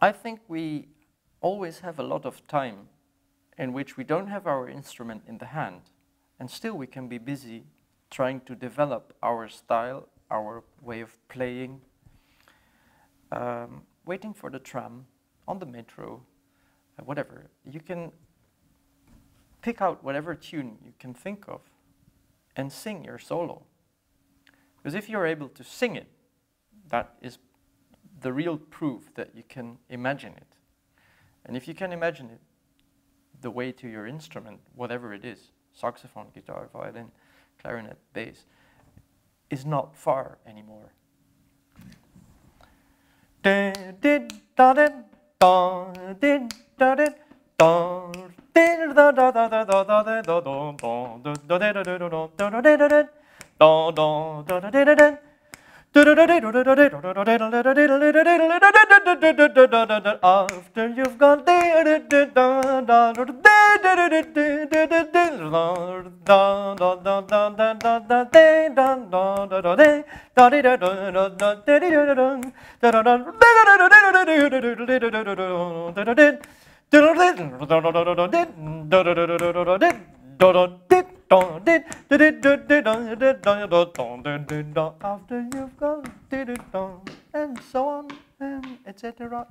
I think we always have a lot of time in which we don't have our instrument in the hand, and still we can be busy trying to develop our style, our way of playing, um, waiting for the tram, on the metro, uh, whatever. You can pick out whatever tune you can think of and sing your solo. Because if you're able to sing it, that is the real proof that you can imagine it. And if you can imagine it, the way to your instrument, whatever it is, saxophone, guitar, violin, clarinet, bass, is not far anymore. After you've gone after you've gone, and so on, and etc.